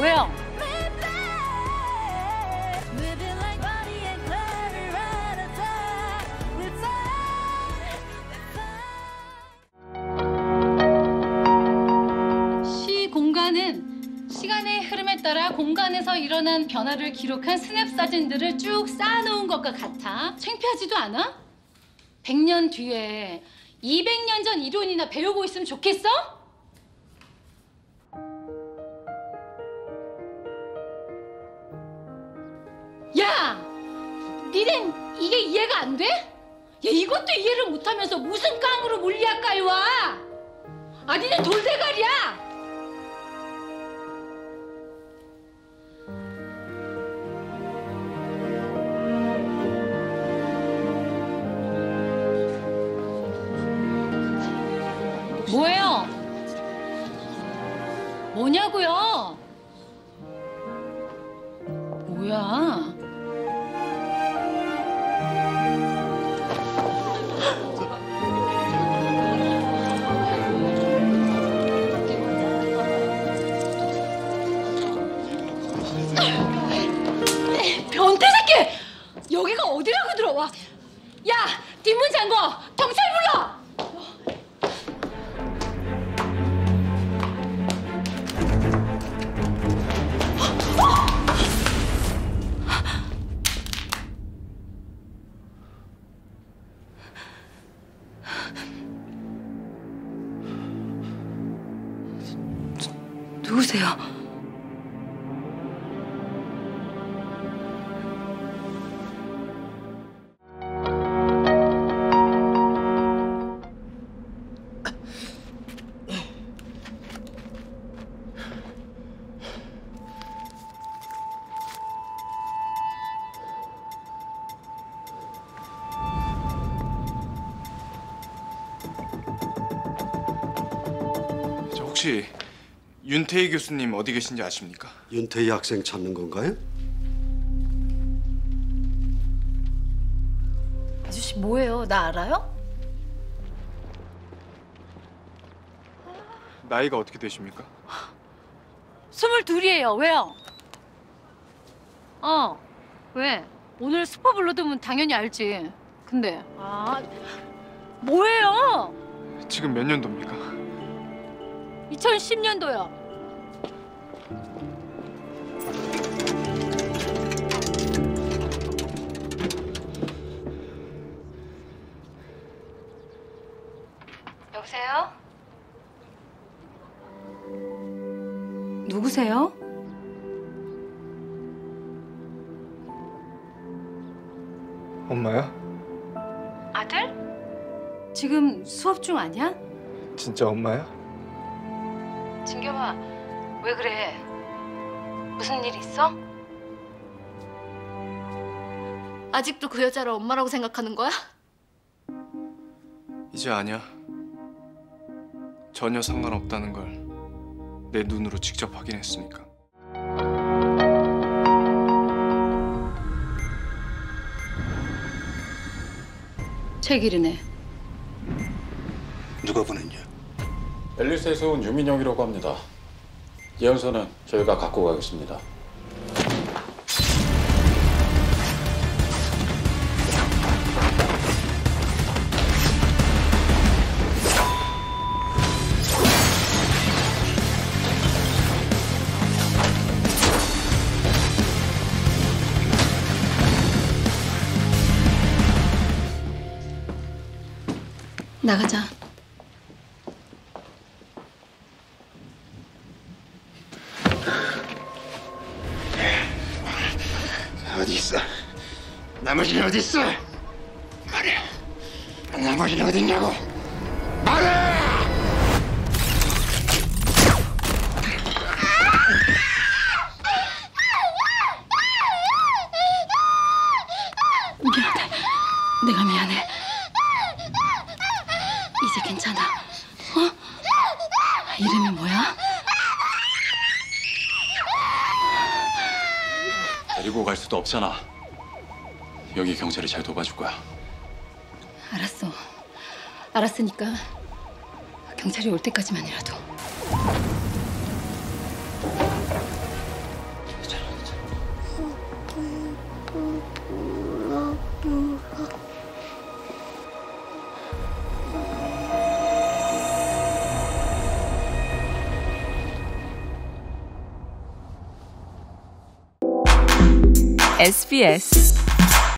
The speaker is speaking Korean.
왜요? 시 공간은 시간의 흐름에 따라 공간에서 일어난 변화를 기록한 스냅 사진들을 쭉 쌓아놓은 것과 같아 창피하지도 않아? 100년 뒤에 200년 전 이론이나 배우고 있으면 좋겠어? 니넨 이게 이해가 안 돼? 야, 이것도 이해를 못하면서 무슨 깡으로 물리학과에 와? 아, 니넨 돌대가리야! 뭐예요? 뭐냐고요? 뭐야? 여기가 어디라고 들어와? 야, 뒷문 잠궈! 경찰 불러! 누구세요? 혹시 윤태희 교수님 어디 계신지 아십니까? 윤태희 학생 찾는 건가요? 아저씨 뭐예요? 나 알아요? 나이가 어떻게 되십니까? 스물둘이에요. 왜요? 어. 왜? 오늘 슈퍼블러드면 당연히 알지. 근데 아 뭐예요? 지금 몇 년도입니까? 2010년도요. 여보세요? 누구세요? 엄마야? 아들? 지금 수업 중 아니야? 진짜 엄마야? 진겸아, 왜 그래? 무슨 일 있어? 아직도 그 여자를 엄마라고 생각하는 거야? 이제 아니야. 전혀 상관없다는 걸 내 눈으로 직접 확인했으니까. 책이르네. 누가 보냈냐? 앨리스에서 온 유민영이라고 합니다. 예언서는 저희가 갖고 가겠습니다. 나가자. 나머지는 어디 있어? 말해. 나머지는 어디 있냐고? 말해! 미안해. 내가 미안해. 이제 괜찮아. 어? 이름이 뭐야? 데리고 갈 수도 없잖아. 여기 경찰이 잘 도와줄 거야. 알았어. 알았으니까 경찰이 올 때까지만이라도. SBS